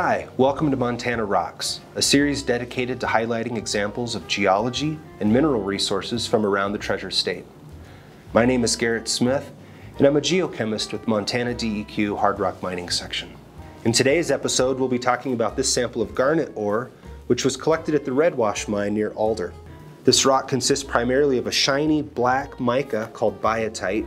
Hi, welcome to Montana Rocks, a series dedicated to highlighting examples of geology and mineral resources from around the Treasure State. My name is Garrett Smith, and I'm a geochemist with Montana DEQ Hard Rock Mining Section. In today's episode, we'll be talking about this sample of garnet ore, which was collected at the Redwash mine near Alder. This rock consists primarily of a shiny black mica called biotite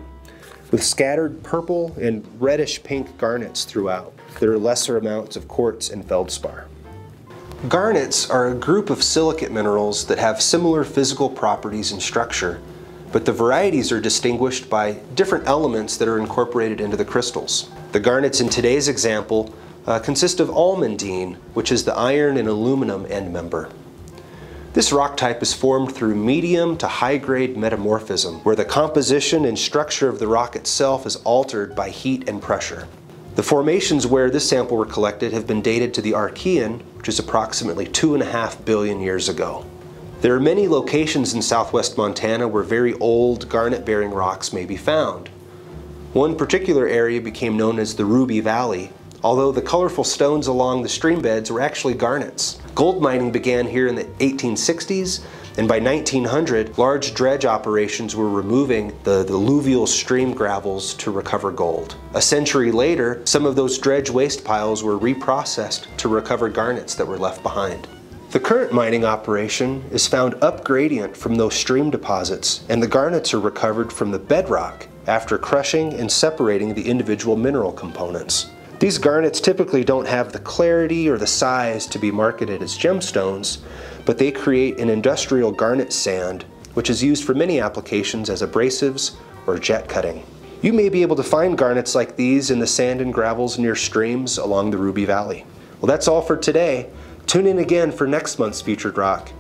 with scattered purple and reddish pink garnets throughout. There are lesser amounts of quartz and feldspar. Garnets are a group of silicate minerals that have similar physical properties and structure, but the varieties are distinguished by different elements that are incorporated into the crystals. The garnets in today's example uh, consist of almandine, which is the iron and aluminum end member. This rock type is formed through medium to high grade metamorphism, where the composition and structure of the rock itself is altered by heat and pressure. The formations where this sample were collected have been dated to the Archean, which is approximately two and a half billion years ago. There are many locations in southwest Montana where very old garnet bearing rocks may be found. One particular area became known as the Ruby Valley, although the colorful stones along the stream beds were actually garnets. Gold mining began here in the 1860s, and by 1900, large dredge operations were removing the, the alluvial stream gravels to recover gold. A century later, some of those dredge waste piles were reprocessed to recover garnets that were left behind. The current mining operation is found up gradient from those stream deposits, and the garnets are recovered from the bedrock after crushing and separating the individual mineral components. These garnets typically don't have the clarity or the size to be marketed as gemstones, but they create an industrial garnet sand, which is used for many applications as abrasives or jet cutting. You may be able to find garnets like these in the sand and gravels near streams along the Ruby Valley. Well, that's all for today. Tune in again for next month's Featured Rock,